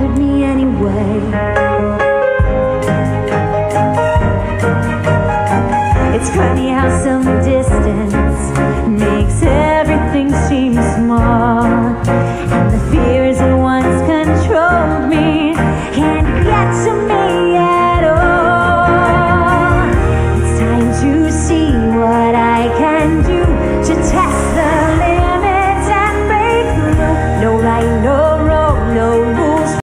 bothered me anyway. It's funny how some distance makes everything seem small. And the fears that once controlled me can't get to me